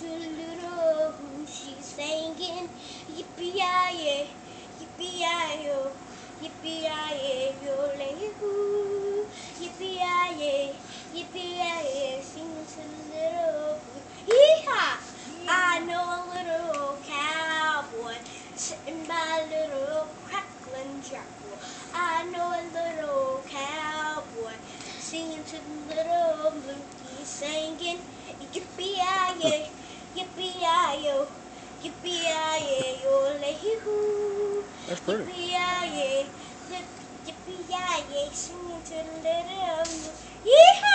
Toodaloo, she's singing yippee-yay, yippee-yay-yo, yippee-yay-yo, lay-hoo, yippee-yay, yippee-yay, singing to the little hee-haw. I know a little cowboy sitting by a little crackling jack. I know a little cowboy singing to the little blue. He's singing yippee-yay-yay. That's pretty. Yippee-yi-yay, yippee-yi-yay, singing to the little blue. Yeehaw!